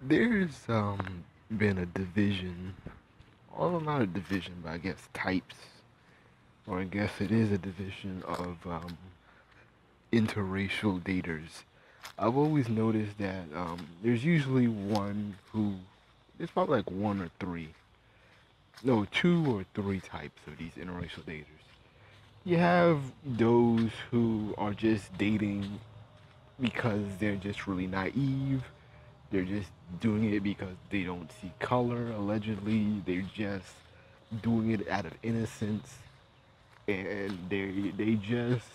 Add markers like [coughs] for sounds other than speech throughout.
There's um been a division, although not a division, but I guess types, or I guess it is a division of um, interracial daters. I've always noticed that um, there's usually one who, it's probably like one or three, no, two or three types of these interracial daters. You have those who are just dating because they're just really naive they're just doing it because they don't see color, allegedly. They're just doing it out of innocence. And they they just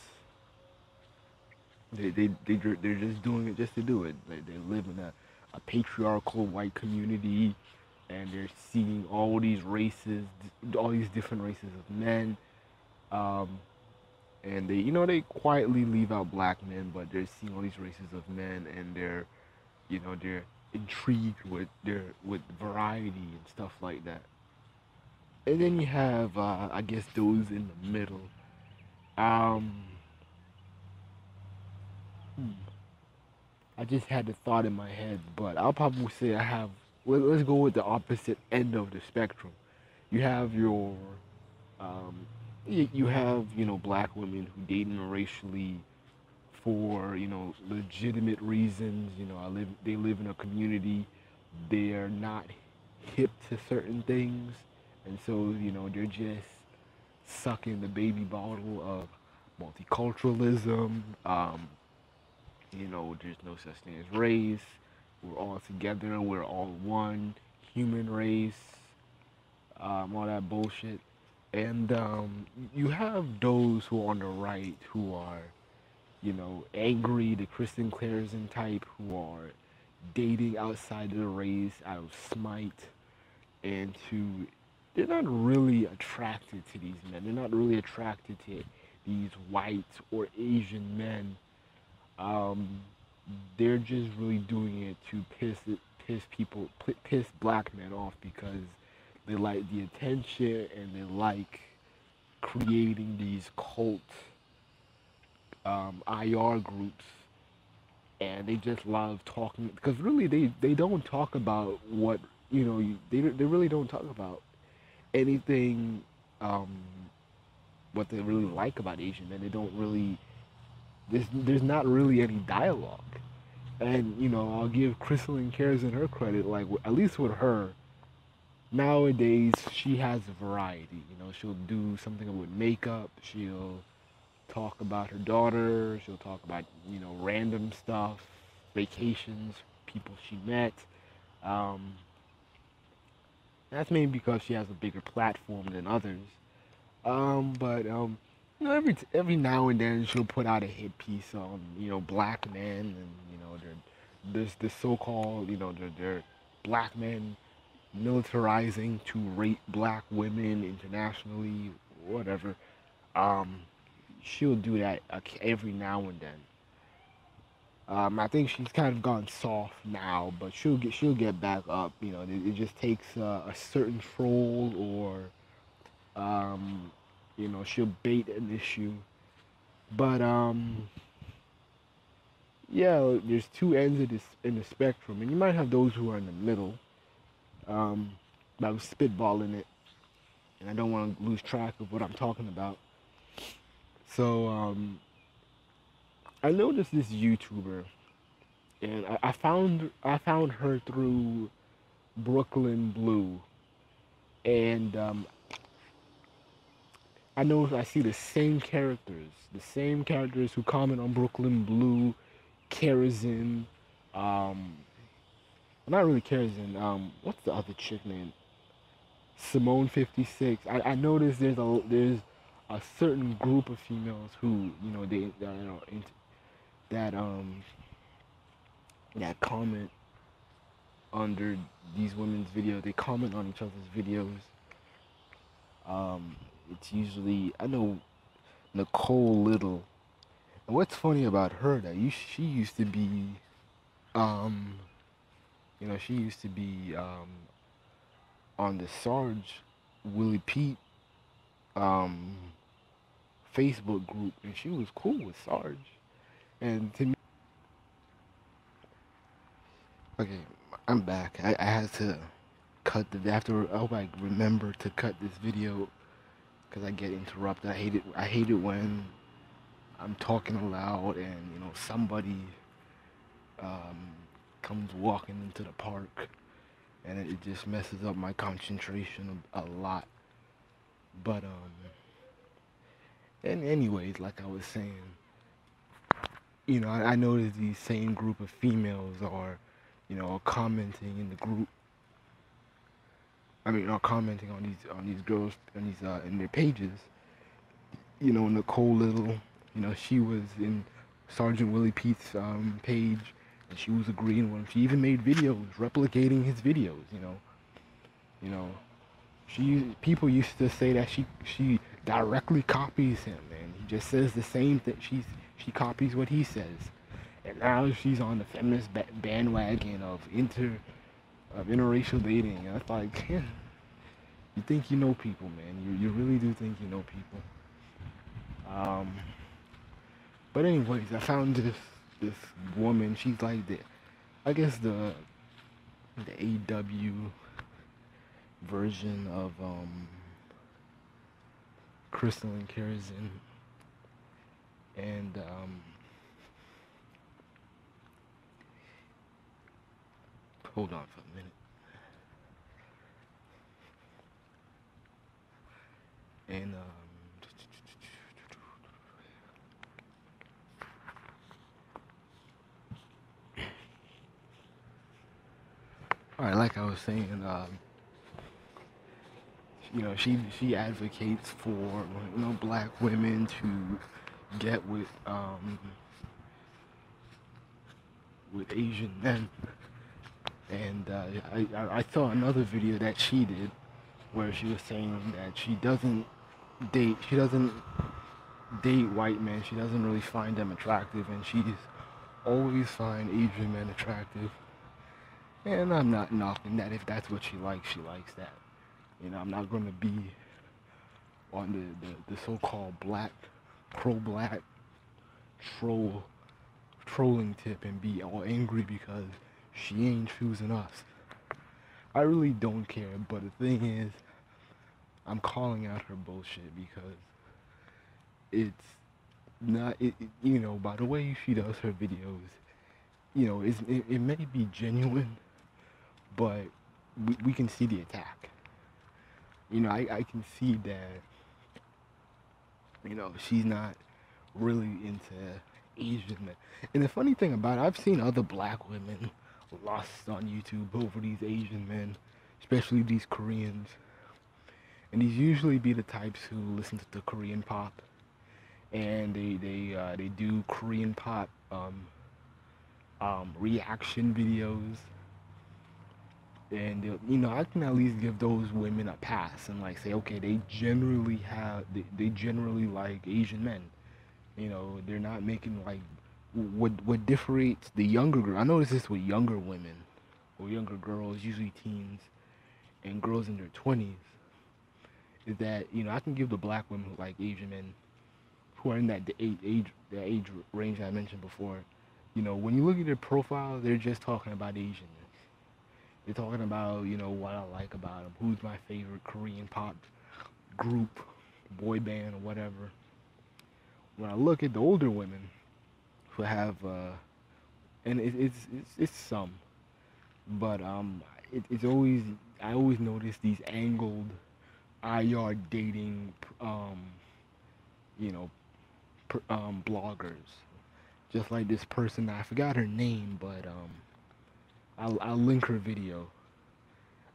they they they they're just doing it just to do it. They, they live in a, a patriarchal white community, and they're seeing all these races, all these different races of men, um, and they you know they quietly leave out black men, but they're seeing all these races of men, and they're you know they're intrigued with their with variety and stuff like that. And then you have uh, i guess those in the middle. Um hmm, i just had the thought in my head but i'll probably say i have let, us go with the opposite end of the spectrum. You have your um you, have you know black women who date interracially for you know legitimate reasons. You know, I live. They live in a community. They're not hip to certain things, and so you know they're just sucking the baby bottle of multiculturalism. Um, you know, there's no such thing as race. We're all together. We're all one human race. Um, all that bullshit. And um, you have those who are on the right who are you know, angry, the Christelyn Karazin type who are dating outside of the race out of smite and to they're not really attracted to these men. They're not really attracted to these white or Asian men. Um, they're just really doing it to piss piss people piss black men off because they like the attention and they like creating these cult um, IR groups, and they just love talking because really they, they don't talk about what you know they they really don't talk about anything um, what they really like about Asian men. They don't really there's there's not really any dialogue, and you know I'll give Christelyn Karazin her credit. Like at least with her, nowadays she has a variety. You know she'll do something with makeup. She'll talk about her daughter. She'll talk about, you know, random stuff, vacations, people she met. Um, that's maybe because she has a bigger platform than others. Um, but um, you know, every every now and then she'll put out a hit piece on you know black men and you know there's this so-called you know they're, they're black men militarizing to rape black women internationally, whatever. Um, she'll do that every now and then. Um, I think she's kind of gone soft now, but she'll get she'll get back up. You know, it, it just takes a certain troll or, um, you know, she'll bait an issue. But um, yeah, there's two ends of this in the spectrum, and you might have those who are in the middle. Um, but I'm spitballing it, and I don't want to lose track of what I'm talking about. So um, I noticed this YouTuber, and I, I found I found her through Breukelen Bleu, and um, I know I see the same characters, the same characters who comment on Breukelen Bleu, Karazin, um, not really Karazin. Um, what's the other chick name? Simone Fifty Six. I, I noticed there's a there's a certain group of females who you know they that you know that um that comment under these women's videos. They comment on each other's videos. Um, it's usually I know Nicole Little. And what's funny about her that you she used to be, um, you know she used to be um on the Sarge Willie Pete um Facebook group, and she was cool with Sarge. And to me, okay, I'm back. I, I had to cut the after. I hope I remember to cut this video because I get interrupted. I hate it. I hate it when I'm talking aloud and you know somebody um, comes walking into the park and it, it just messes up my concentration a, lot. But um, and anyways, like I was saying, you know, I, I noticed these same group of females are you know, commenting in the group. I mean, are commenting on these on these girls on these uh, in their pages. You know, Nicole Little, you know, she was in Sergeant Willie Pete's um, page, and she was agreeing with him. She even made videos replicating his videos. You know, you know, she people used to say that she she directly copies him, and he just says the same thing. She's she copies what he says and now she's on the feminist bandwagon of inter of interracial dating. And it's like, you think you know people, man. You you really do think you know people. Um, but anyways, I found this this woman. She's like the, I guess the the AW version of um, Christelyn Karazin, and um, Hold on for a minute. And, um, [coughs] all right, like I was saying, um, you know, she she advocates for you know black women to get with um, with Asian men. And uh, I, I saw another video that she did where she was saying that she doesn't date she doesn't date white men. She doesn't really find them attractive and she's always find asian men attractive. And i'm not knocking that. If that's what she likes she likes that you know i'm not going to be on the, the, the so-called black pro-black troll trolling tip and be all angry because she ain't choosing us. I really don't care, but the thing is, I'm calling out her bullshit because it's not, it, it, you know, by the way she does her videos, you know, it, it may be genuine, but we, we can see the attack. You know, I, I can see that, you know, she's not really into Asian men. And the funny thing about it, I've seen other black women lost on YouTube over these Asian men, especially these Koreans. And these usually be the types who listen to the Korean pop, and they they uh, they do Korean pop um, um, reaction videos. And you know, I can at least give those women a pass and like say, okay, they generally have they, they generally like Asian men. You know, they're not making like what what differentiates the younger girl. I notice this with younger women or younger girls, usually teens and girls in their twenties, is that you know I can give the black women who like Asian men, who are in that age age that age range I mentioned before. You know, when you look at their profile, they're just talking about Asian. They're talking about you know what I like about them, who's my favorite Korean pop group, boy band, or whatever. When I look at the older women, who have uh, and it, it's, it's it's some, but um, it, it's always I always notice these angled IR dating um, you know, um, bloggers, just like this person. I forgot her name, but um, I'll I'll link her video.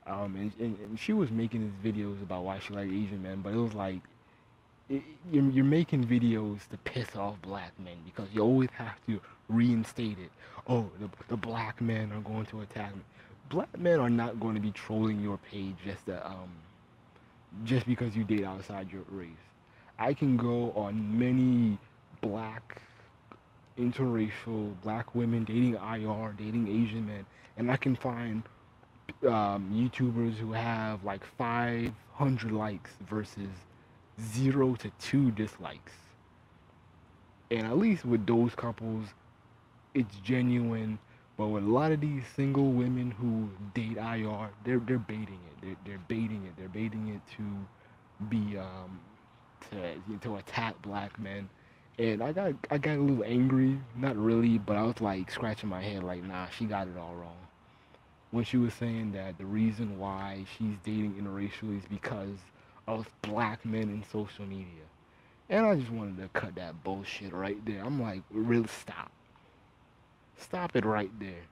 Um, and, and, and she was making these videos about why she liked Asian men, but it was like you're, you're making videos to piss off black men because you always have to reinstate it. Oh, the, the black men are going to attack me. Black men are not going to be trolling your page just to, um, just because you date outside your race. I can go on many black, interracial, black women dating IR, dating Asian men, and I can find um, YouTubers who have like 500 likes versus zero to two dislikes. And at least with those couples, it's genuine. But with a lot of these single women who date IR, they're they're baiting it. They're they're baiting it. They're baiting it to be um to to attack black men. And I got I got a little angry, not really, but I was like scratching my head like, nah, she got it all wrong. When she was saying that the reason why she's dating interracially is because of black men in social media. And I just wanted to cut that bullshit right there. I'm like, really stop. Stop it right there.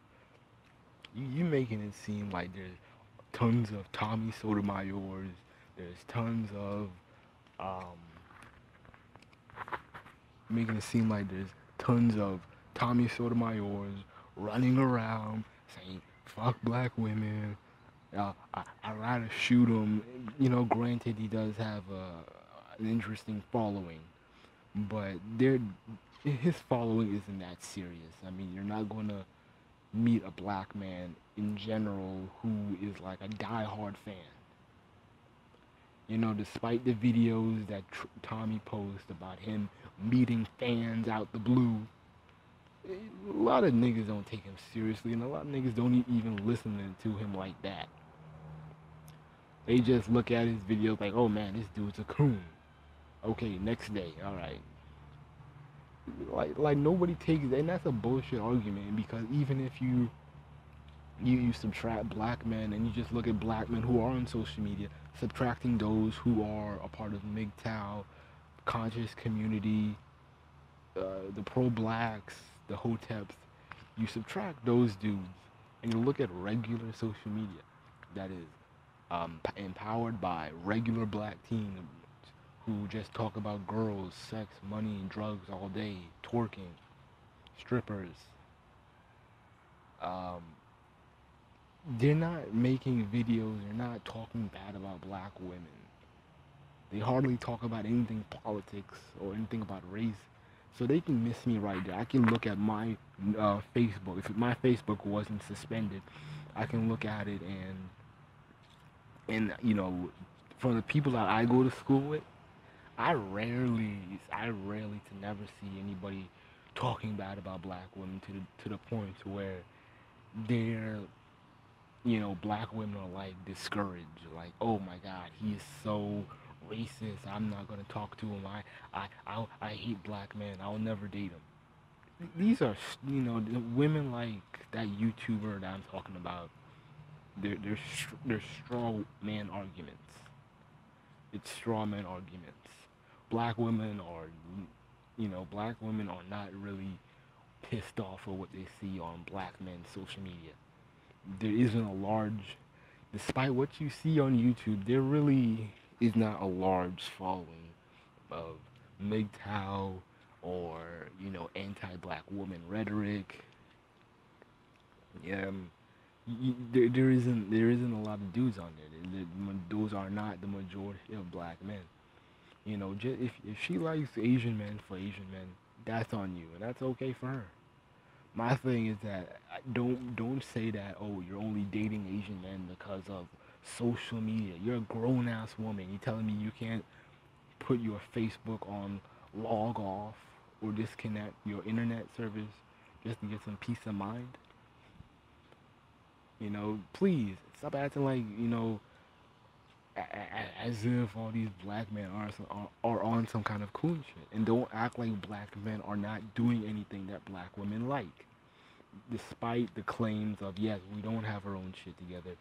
You you making it seem like there's tons of Tommy Sotomayor's, there's tons of um making it seem like there's tons of Tommy Sotomayor's running around saying fuck black women. Uh, I, I'd rather shoot him. You know, granted, he does have a, an interesting following, but his following isn't that serious. I mean, you're not going to meet a black man in general who is like a die-hard fan. You know, despite the videos that Tommy posts about him meeting fans out the blue, a lot of niggas don't take him seriously, and a lot of niggas don't even listen to him like that. They just look at his videos like, oh man, this dude's a coon. Okay, next day, all right. Like, like nobody takes, it, and that's a bullshit argument because even if you you, you subtract black men and you just look at black men who are on social media, subtracting those who are a part of MGTOW, conscious community, uh, the pro-blacks, the hoteps, you subtract those dudes and you look at regular social media that is um, empowered by regular black teens who just talk about girls, sex, money, and drugs all day, twerking, strippers. Um, they're not making videos, they're not talking bad about black women. They hardly talk about anything politics or anything about race. So they can miss me right there. I can look at my uh, Facebook. If my Facebook wasn't suspended, I can look at it and and you know, from the people that I go to school with, I rarely, I rarely to never see anybody talking bad about black women to the to the point where they're you know, black women are like discouraged, like, oh my God, he is so racist. I'm not gonna talk to him. I, I, I, I hate black men. I'll never date him. These are, you know, women like that YouTuber that I'm talking about. They're they're they're straw man arguments. It's straw man arguments. Black women are, you know, black women are not really pissed off at what they see on black men's social media there isn't a large, despite what you see on YouTube, there really is not a large following of MGTOW or you know anti-black woman rhetoric. Yeah, um, there, there isn't there isn't a lot of dudes on there. those are not the majority of black men. You know, just, if if she likes Asian men for Asian men, that's on you, and that's okay for her my thing is that don't don't say that oh you're only dating Asian men because of social media. You're a grown ass woman. You're telling me you can't put your Facebook on log off or disconnect your internet service just to get some peace of mind? You know, please stop acting like you know as if all these black men are, are on some kind of cool shit. And don't act like black men are not doing anything that black women like. Despite the claims of, yes, we don't have our own shit together.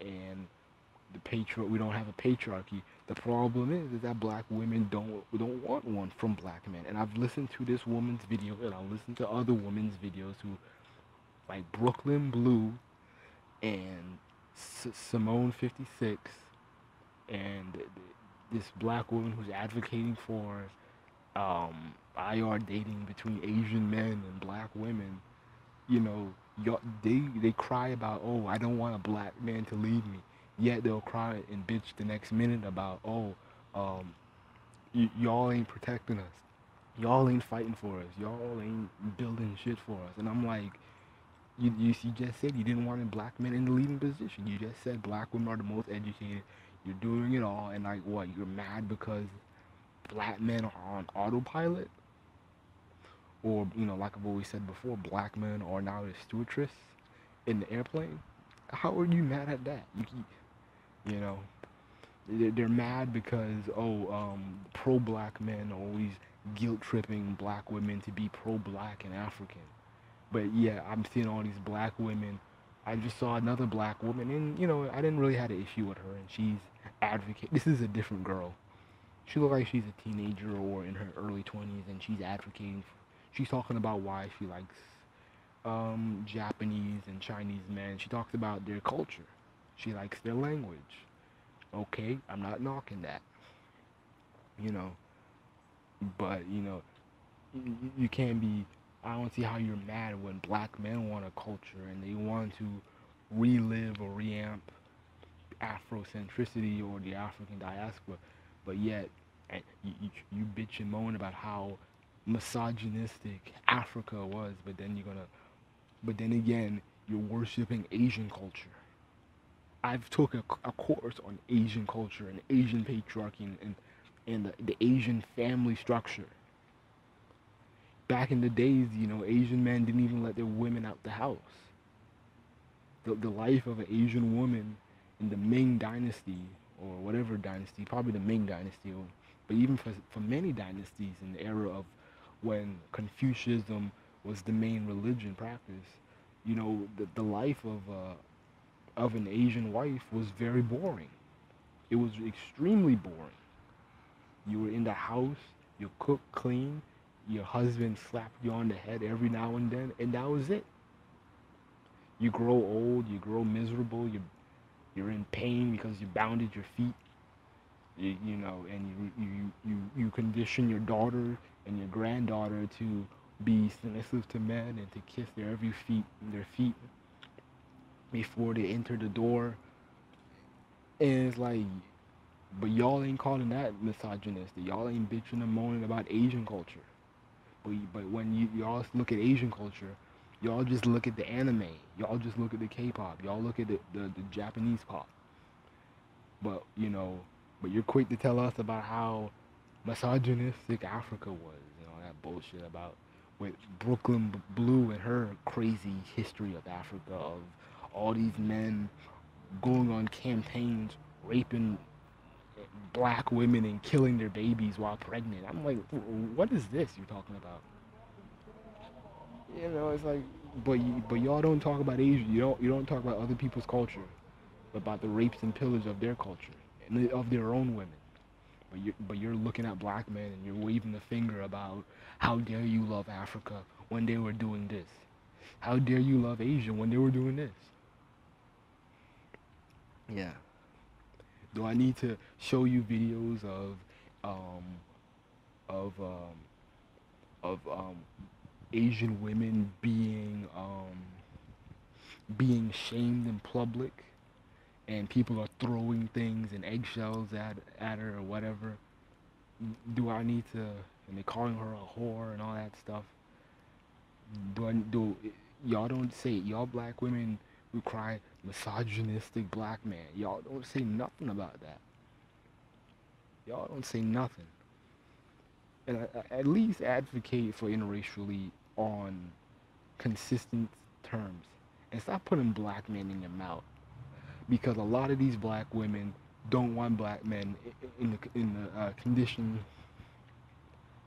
And the we don't have a patriarchy. The problem is, is that black women don't don't want one from black men. And I've listened to this woman's video, and I've listened to other women's videos who, like Breukelen Bleu, and S- Simone 56, and this black woman who's advocating for um, IR dating between Asian men and black women, you know, they they cry about, oh, I don't want a black man to leave me. Yet they'll cry and bitch the next minute about, oh, um, y- y'all ain't protecting us. Y'all ain't fighting for us. Y'all ain't building shit for us. And I'm like, you, you, you just said you didn't want black men in the leading position. You just said black women are the most educated. You're doing it all, and like what? You're mad because black men are on autopilot. or you know, like I've always said before, black men are now the stewardess in the airplane. How are you mad at that? You, you know, they're mad because oh, um, pro-black men always guilt tripping black women to be pro-black and African. But yeah, I'm seeing all these black women. I just saw another black woman, and you know, I didn't really have an issue with her, and she's advocate. This is a different girl. She looks like she's a teenager or in her early 20s, and she's advocating. For, she's talking about why she likes um, Japanese and Chinese men. She talks about their culture. She likes their language. Okay, I'm not knocking that. You know, but you know, you, can't be. I don't see how you're mad when black men want a culture and they want to relive or reamp Afrocentricity or the African diaspora, but yet you, you, you bitch and moan about how misogynistic Africa was, but then you're gonna, but then again, you're worshiping Asian culture. I've took a, a course on Asian culture and Asian patriarchy and, and, and the, the Asian family structure. Back in the days, you know, Asian men didn't even let their women out the house. The, the life of an Asian woman in the Ming dynasty or whatever dynasty, probably the Ming dynasty, or, but even for, for many dynasties in the era of when Confucianism was the main religion practice, you know, the, the life of, uh, of an Asian wife was very boring. It was extremely boring. You were in the house, you cook, clean, your husband slapped you on the head every now and then, and that was it. You grow old, you grow miserable, you you're in pain because you bounded your feet. You, you know, and you, you you you condition your daughter and your granddaughter to be submissive to men and to kiss their every feet their feet before they enter the door. And it's like, but y'all ain't calling that misogynistic. Y'all ain't bitching and moaning about Asian culture. But but when you y'all look at Asian culture, Y'all just look at the anime. Y'all just look at the K-pop. Y'all look at the, the, the Japanese pop. But, you know, but you're quick to tell us about how misogynistic Africa was. You know, that bullshit about with Breukelen Bleu and her crazy history of Africa, of all these men going on campaigns, raping black women and killing their babies while pregnant. I'm like, what is this you're talking about? You know, it's like, but you, but y'all don't talk about Asia. You don't you don't talk about other people's culture, about the rapes and pillage of their culture and of their own women. But you but you're looking at black men and you're waving the finger about how dare you love Africa when they were doing this. How dare you love Asia when they were doing this? Yeah. Do I need to show you videos of um of um of um Asian women being um, being shamed in public, and people are throwing things and eggshells at at her or whatever. Do I need to? And they're calling her a whore and all that stuff. Do I do? Y'all don't say y'all black women who cry misogynistic black man. Y'all don't say nothing about that. Y'all don't say nothing. And at least advocate for interracially on consistent terms. And stop putting black men in your mouth. Because a lot of these black women don't want black men in the in the uh, condition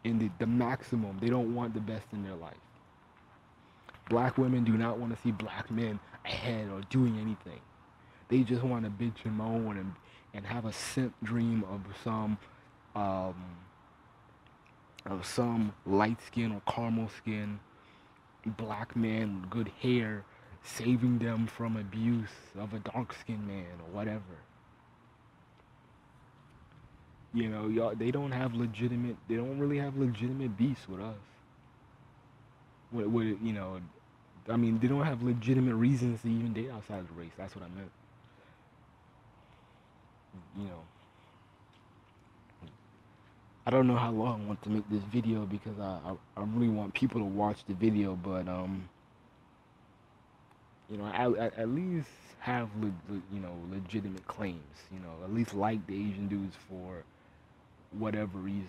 in the, the maximum. They don't want the best in their life black women do not want to see black men ahead or doing anything they just want to bitch and moan and, and have a simp dream of some um, of some light skin or caramel skin black man with good hair saving them from abuse of a dark skinned man or whatever. You know, y'all they don't have legitimate they don't really have legitimate beasts with us. With, with you know I mean they don't have legitimate reasons to even date outside of the race. That's what I meant. You know. I don't know how long I want to make this video because I, I, I really want people to watch the video, but um, you know, I, I at least have le, le, you know legitimate claims. You know, at least like the Asian dudes for whatever reason.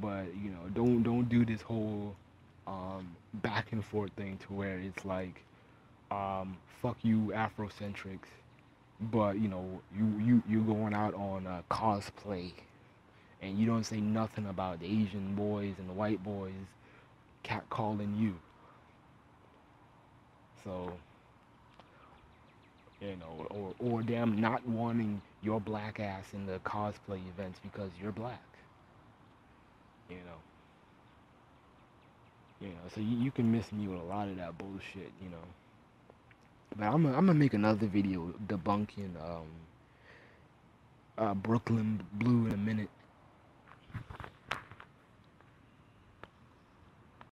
But you know, don't don't do this whole um, back and forth thing to where it's like, um, fuck you Afrocentrics, but you know you you you're going out on uh, cosplay, and you don't say nothing about the Asian boys and the white boys catcalling you. So you know, or or them not wanting your black ass in the cosplay events because you're black. You know. You know, so you, you can miss me with a lot of that bullshit, you know. But I'm gonna I'm gonna make another video debunking um uh Breukelen Bleu in a minute.